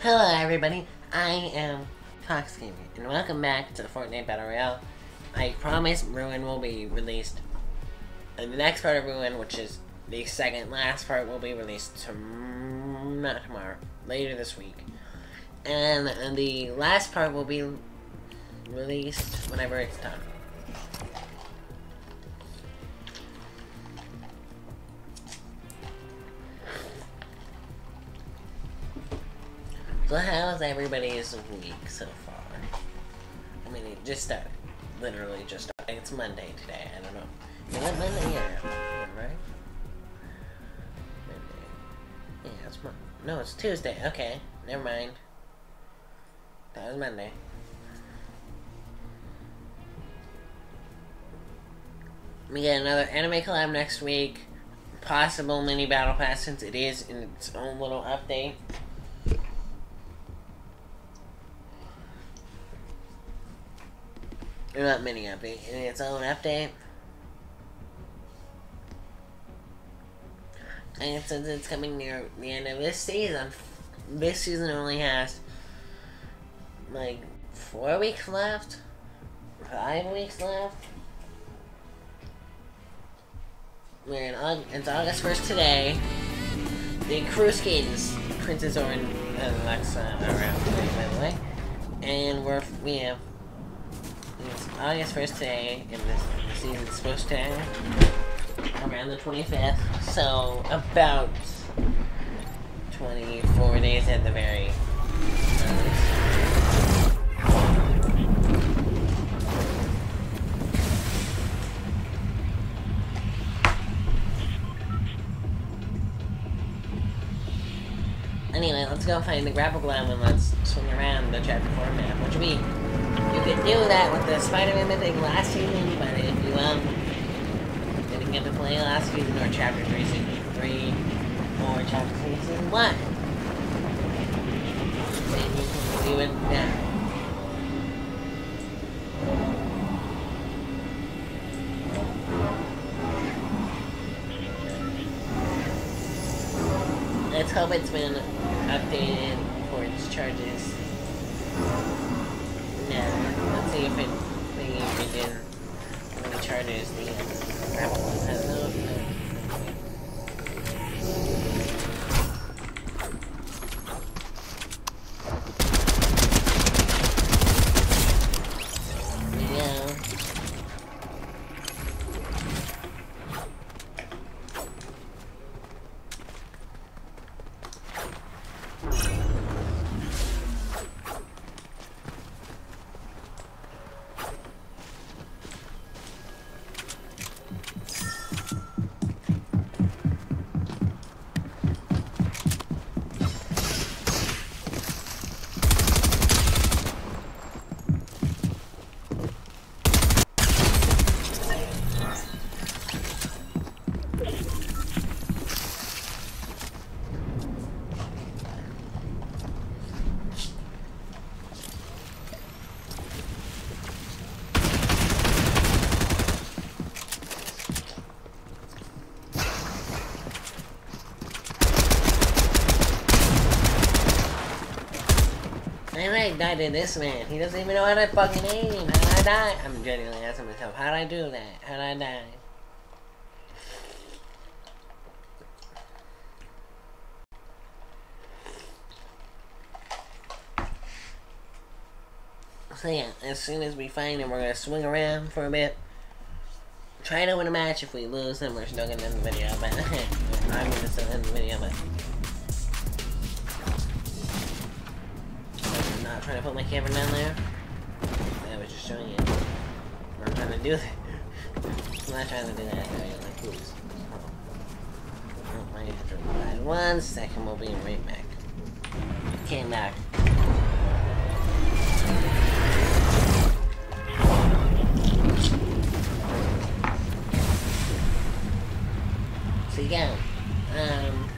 Hello everybody, I am Fox Gaming, and welcome back to the Fortnite Battle Royale. I promise Ruin will be released, and the next part of Ruin, which is the second last part, will be released tom not tomorrow, later this week. And the last part will be released whenever it's done. So how's everybody's week so far? I mean, it just started. Literally just started. It's Monday today. I don't know. It Monday? Yeah, right? Monday. Yeah, it's Monday. No, it's Tuesday. Okay, never mind. That was Monday. We get another anime collab next week. Possible mini battle pass since it is in its own little update. Not mini update, in its own update. And since it's coming near the end of this season, this season only has like four weeks left, five weeks left. We're in Aug it's August 1st today. The Cruise Cadence, Princess Orin and uh, Alexa around by the way. And we're, we have August 1st today, and this, the season's supposed to end around the 25th, so about 24 days at the very Anyway, let's go find the grapple glove and let's swing around the chapter 4 map, which we you could do that with the Spider-Man mythic last season, but if you um didn't get to play last season or chapter 3, season 3, or chapter 3, season 1, then you can do it now. Let's hope it's been updated for its charges. When the um, I to this man. He doesn't even know how to fucking aim. How did I die? I'm genuinely asking myself, how did I do that? How did I die? So yeah, as soon as we find him, we're gonna swing around for a bit. Try to win a match. If we lose, then we're still gonna end the video. But I'm gonna still end the video. But trying to put my camera down there. I was just showing you I'm trying to do. that. I'm not trying to do that. Like, please. Oh, my head One second, we'll be right back. Came back. So yeah, um,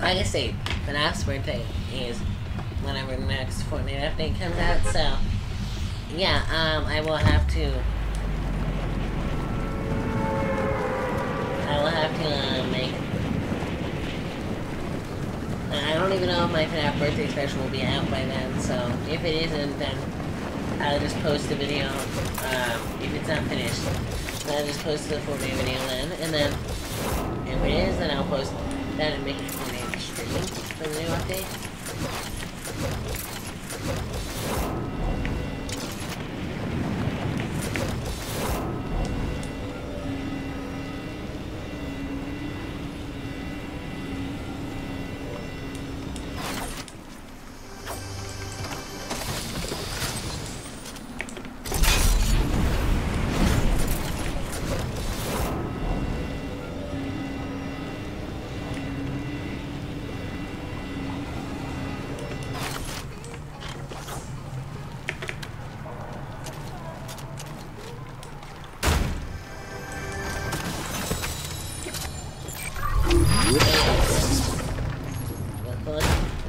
like I say, the last birthday is whenever the next Fortnite update comes out, so yeah, um, I will have to, I will have to, uh, make I don't even know if my FNAF birthday special will be out by then, so if it isn't, then I'll just post a video, um, if it's not finished. I'll just post the Fortnite video then, and then if it is, then I'll post that and make it a Fortnite stream for the new update. Let's go.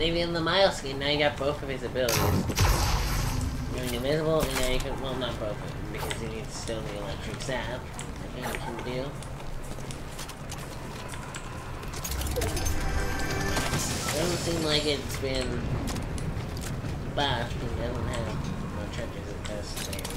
Maybe in the Miles skin, now you got both of his abilities. You're invisible, and now you can, well, not both of them, because you need still the electric zap. I think you can do. It doesn't seem like it's been buffed, and doesn't have much as it does today. So,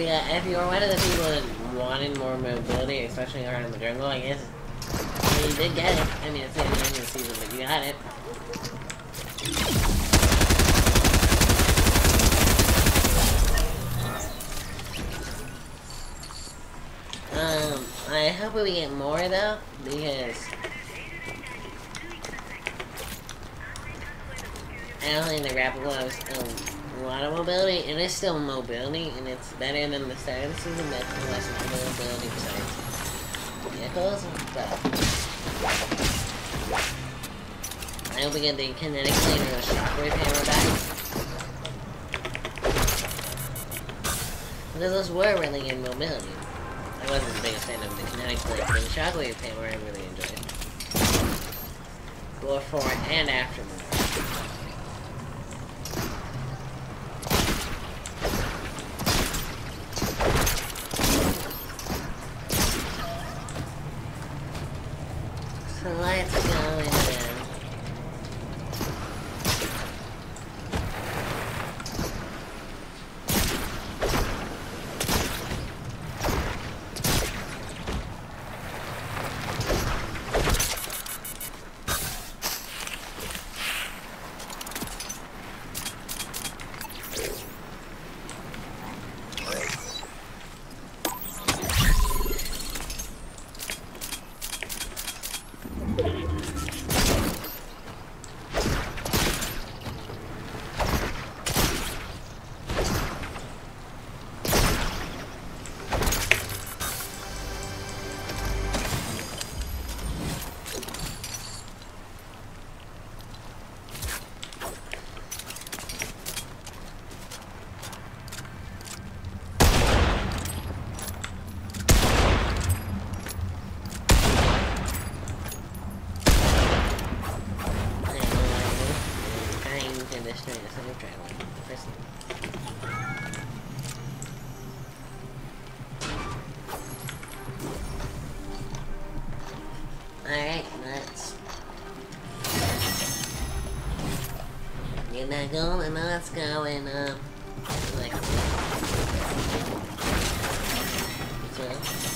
you, if you were one of the people that wanted more mobility, especially around the jungle, I guess you did get it. I mean, it's the end of the season, but you got it. Um, I hope we get more though, because I don't think the grapple has um, a lot of mobility. And It is still mobility, and it's better than the start of the season, but it less mobility besides vehicles. But I hope we get the kinetic blade or the shockwave hammer back. Because those were really good mobility. I wasn't the biggest fan of the kinetic blade, but the shockwave hammer I really enjoyed. Before and after the get that going and let's go and um like so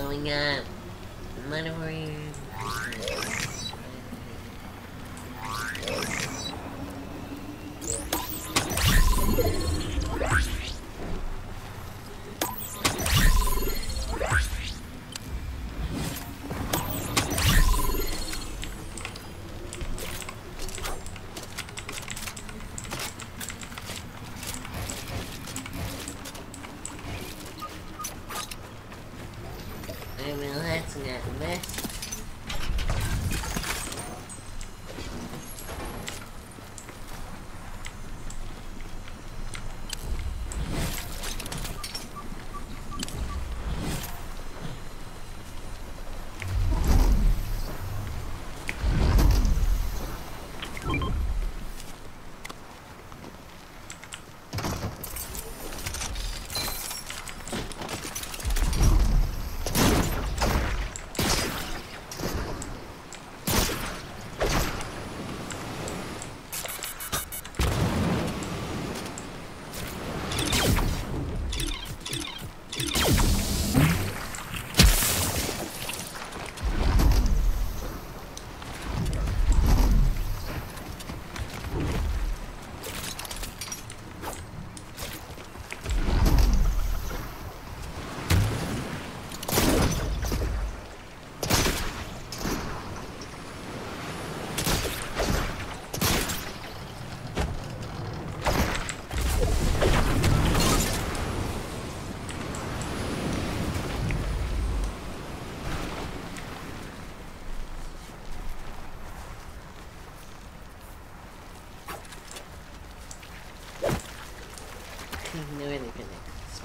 Okay, so we got Monterey. I mean, let's get this.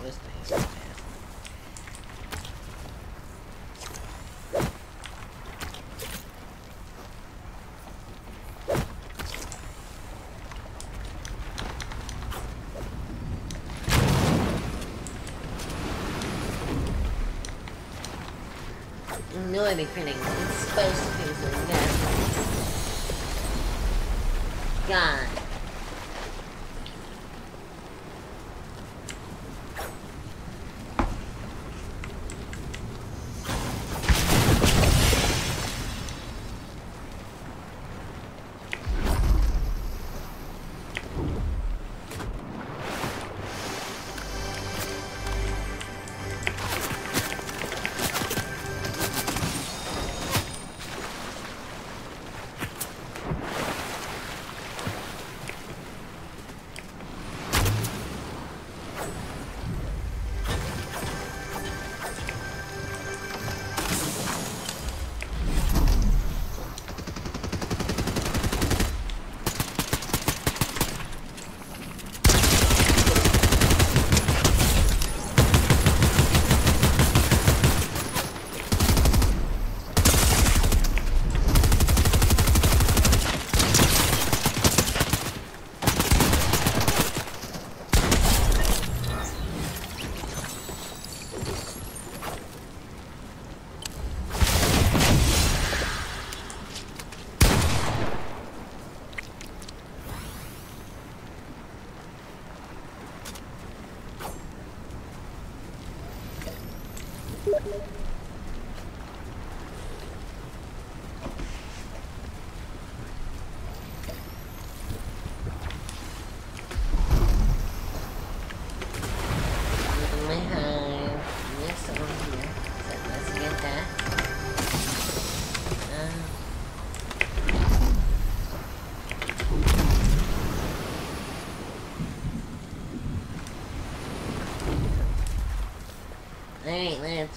this thing is fast. No, I'm kidding. It's supposed to be so good. God.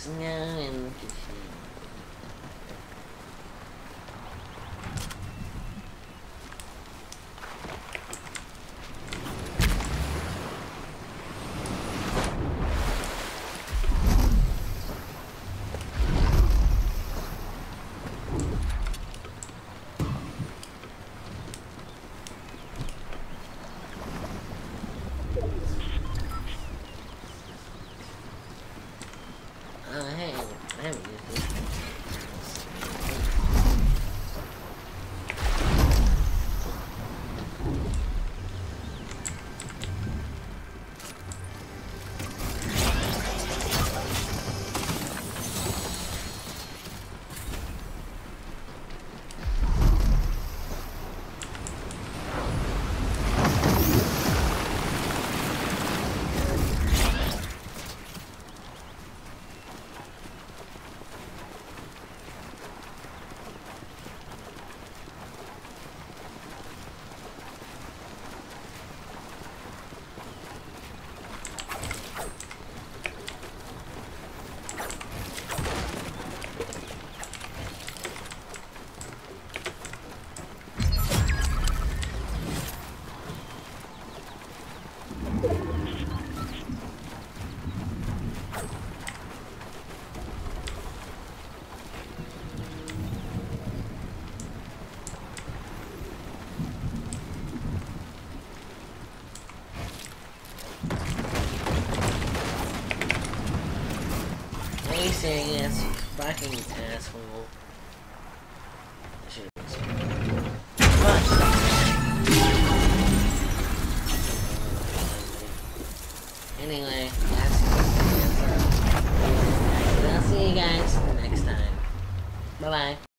Alright, and Oh, hey, I haven't used this. Are you serious? Fucking asshole.